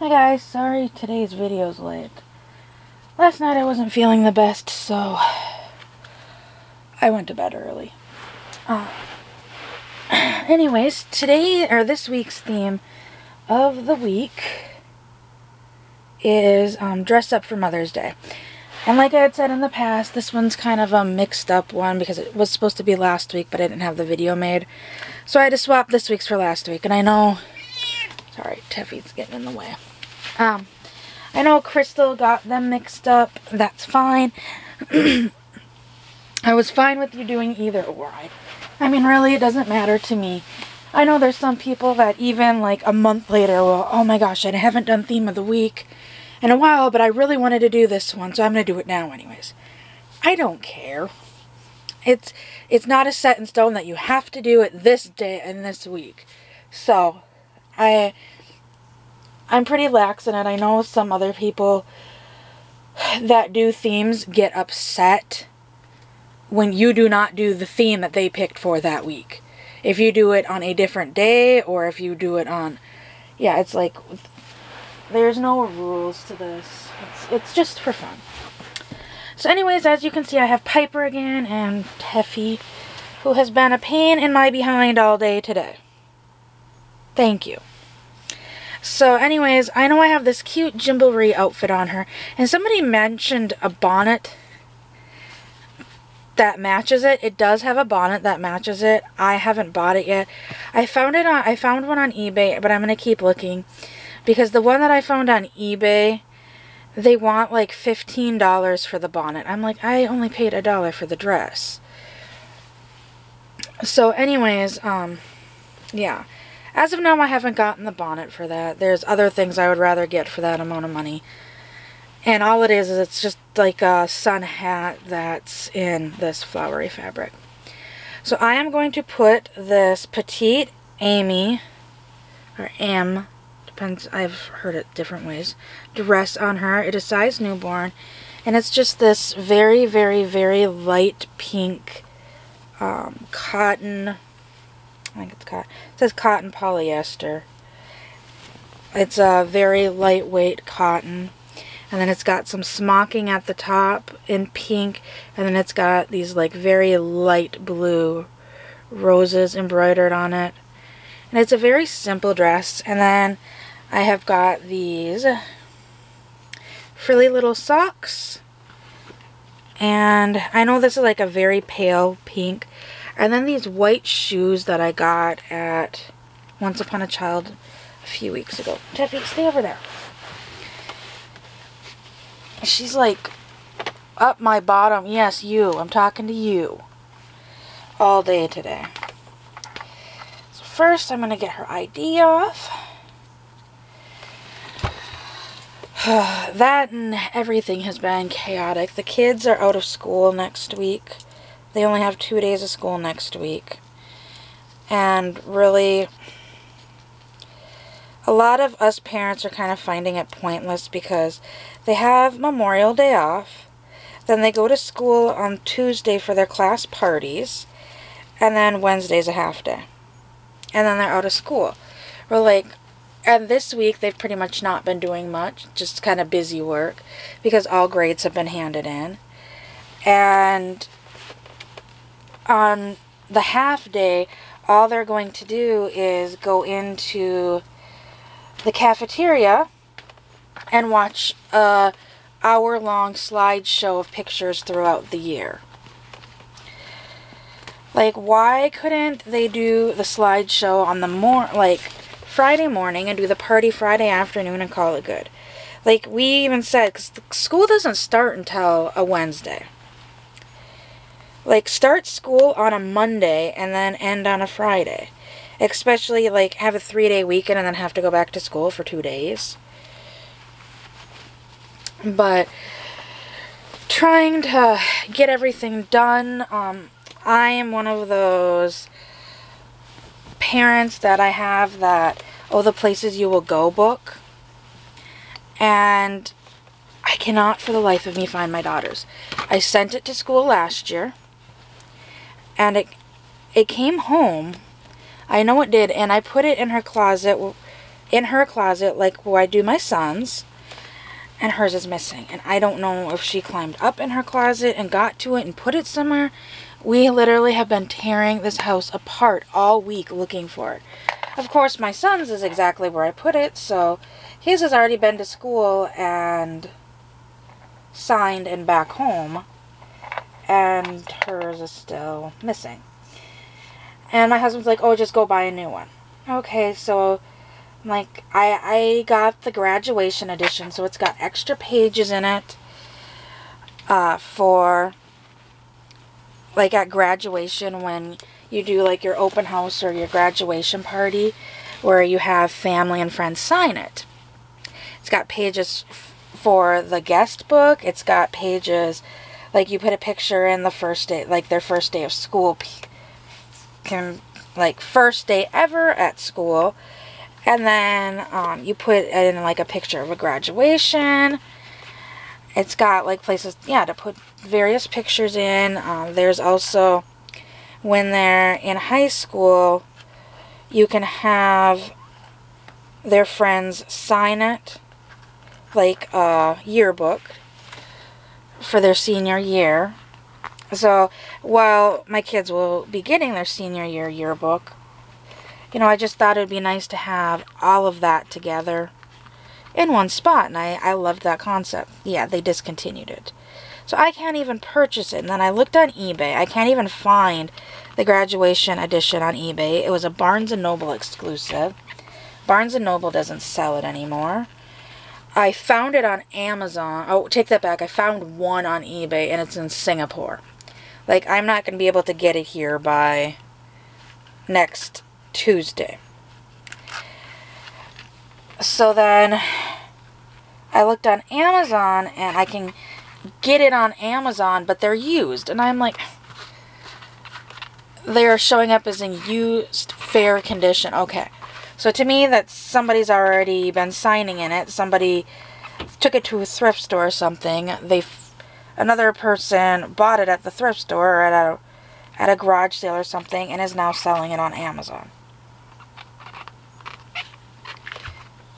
Hi guys, sorry today's video's late. Last night I wasn't feeling the best, so I went to bed early. Uh, anyways, today, or this week's theme of the week is um, dress up for Mother's Day. And like I had said in the past, this one's kind of a mixed up one because it was supposed to be last week, but I didn't have the video made. So I had to swap this week's for last week. And I know, sorry, Teffy's getting in the way. Um, I know Crystal got them mixed up. That's fine. I was fine with you doing either or. I, I mean, really, it doesn't matter to me. I know there's some people that even like a month later will, oh my gosh, I haven't done theme of the week in a while, but I really wanted to do this one, so I'm going to do it now anyways. I don't care. It's it's not a set in stone that you have to do it this day and this week. So, I I'm pretty lax in it. I know some other people that do themes get upset when you do not do the theme that they picked for that week. If you do it on a different day or if you do it on yeah, it's like there's no rules to this. It's, it's just for fun. So anyways, as you can see, I have Piper again and Teffy, who has been a pain in my behind all day today. Thank you. So anyways, I know I have this cute Gymboree outfit on her, and somebody mentioned a bonnet that matches it. It does have a bonnet that matches it. I haven't bought it yet. I found it on I found one on eBay, but I'm going to keep looking. Because the one that I found on eBay, they want like $15 for the bonnet. I'm like, I only paid a dollar for the dress. So anyways, um, yeah. As of now, I haven't gotten the bonnet for that. There's other things I would rather get for that amount of money. And all it is, is it's just like a sun hat that's in this flowery fabric. So I am going to put this Petite Amy, or M, depends, I've heard it different ways, dress on her. It is size newborn, and it's just this very, very, very light pink um, cotton, Think it's cotton, it says cotton polyester. It's a very lightweight cotton. And then it's got some smocking at the top in pink. And then it's got these like very light blue roses embroidered on it. And it's a very simple dress. And then I have got these frilly little socks. And I know this is like a very pale pink. And then these white shoes that I got at Once Upon a Child a few weeks ago. Teffy, stay over there. She's like up my bottom. Yes, you. I'm talking to you. All day today. So first I'm going to get her ID off. that and everything has been chaotic. The kids are out of school next week. They only have two days of school next week. And really, a lot of us parents are kind of finding it pointless because they have Memorial Day off. Then they go to school on Tuesday for their class parties. And then Wednesday's a half day. And then they're out of school. We're like, and this week they've pretty much not been doing much, just kind of busy work because all grades have been handed in. And on the half day, all they're going to do is go into the cafeteria and watch a hour-long slideshow of pictures throughout the year. Like, why couldn't they do the slideshow on the more like Friday morning and do the party Friday afternoon and call it good? Like we even said, because school doesn't start until a Wednesday. Like start school on a Monday and then end on a Friday. Especially like have a three day weekend and then have to go back to school for two days. But trying to get everything done, um, I am one of those parents that I have that, oh, the places you will go book. And I cannot for the life of me find my daughter's. I sent it to school last year. And it, it came home. I know it did. And I put it in her closet in her closet like I do my son's and hers is missing. And I don't know if she climbed up in her closet and got to it and put it somewhere. We literally have been tearing this house apart all week looking for it. Of course, my son's is exactly where I put it, so his has already been to school and signed and back home, and hers is still missing. And my husband's like, oh, just go buy a new one. Okay, so like I I got the graduation edition, so it's got extra pages in it uh, for like at graduation when you do like your open house or your graduation party where you have family and friends sign it. It's got pages for the guest book. It's got pages like you put a picture in the first day like their first day of school can like first day ever at school. And then um, you put in like a picture of a graduation. It's got like places yeah to put various pictures in. Um, there's also when they're in high school you can have their friends sign it like a yearbook for their senior year so while my kids will be getting their senior year yearbook you know, I just thought it would be nice to have all of that together in one spot. And I, I loved that concept. Yeah, they discontinued it. So I can't even purchase it. And then I looked on eBay. I can't even find the graduation edition on eBay. It was a Barnes & Noble exclusive. Barnes & Noble doesn't sell it anymore. I found it on Amazon. Oh, take that back. I found one on eBay and it's in Singapore. Like, I'm not going to be able to get it here by next Tuesday. So then I looked on Amazon and I can get it on Amazon, but they're used. And I'm like, they're showing up as in used fair condition. Okay. So to me, that somebody's already been signing in it. Somebody took it to a thrift store or something. They, another person bought it at the thrift store or at a, at a garage sale or something and is now selling it on Amazon.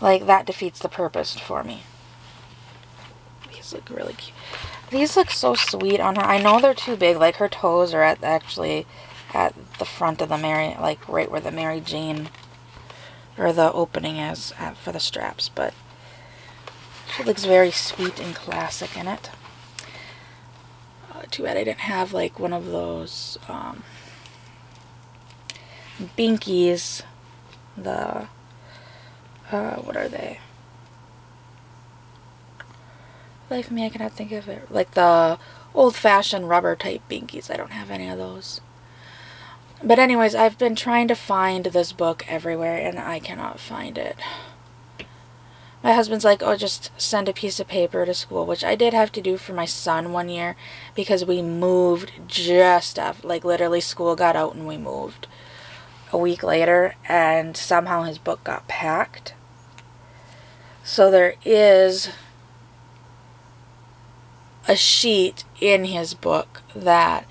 Like, that defeats the purpose for me. These look really cute. These look so sweet on her. I know they're too big. Like, her toes are at actually at the front of the Mary, like, right where the Mary Jane, or the opening is at, for the straps. But she looks very sweet and classic in it. Uh, too bad I didn't have, like, one of those, um, binkies. The uh, what are they? For me, I cannot think of it. Like the old-fashioned rubber type binkies. I don't have any of those. But anyways, I've been trying to find this book everywhere and I cannot find it. My husband's like, oh, just send a piece of paper to school, which I did have to do for my son one year because we moved just after, like literally school got out and we moved a week later and somehow his book got packed. So there is a sheet in his book that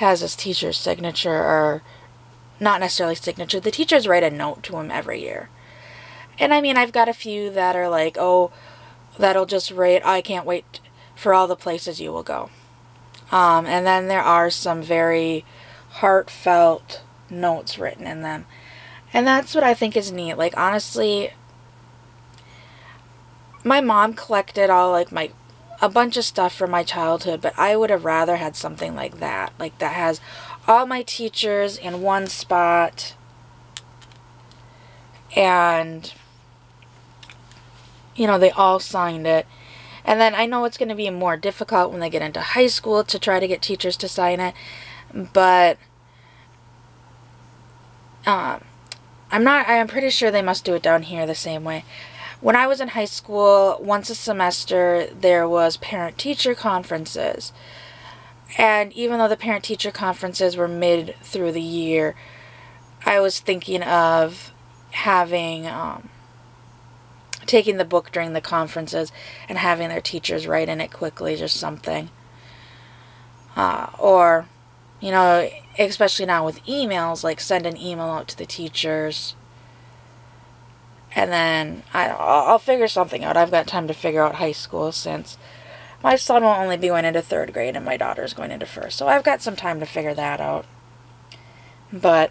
has his teacher's signature or not necessarily signature. The teachers write a note to him every year. And I mean, I've got a few that are like, oh, that'll just rate, I can't wait for all the places you will go. Um, and then there are some very heartfelt notes written in them. And that's what I think is neat. Like, honestly, my mom collected all like my a bunch of stuff from my childhood, but I would have rather had something like that. Like that has all my teachers in one spot and you know, they all signed it. And then I know it's going to be more difficult when they get into high school to try to get teachers to sign it, but um, I'm not, I'm pretty sure they must do it down here the same way. When I was in high school, once a semester, there was parent-teacher conferences. And even though the parent-teacher conferences were mid through the year, I was thinking of having, um, taking the book during the conferences and having their teachers write in it quickly, just something. Uh, or, you know, especially now with emails, like send an email out to the teachers And then I, I'll figure something out. I've got time to figure out high school since my son will only be going into third grade and my daughter's going into first. So I've got some time to figure that out. But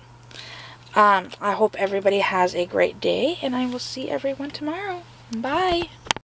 um, I hope everybody has a great day and I will see everyone tomorrow. Bye.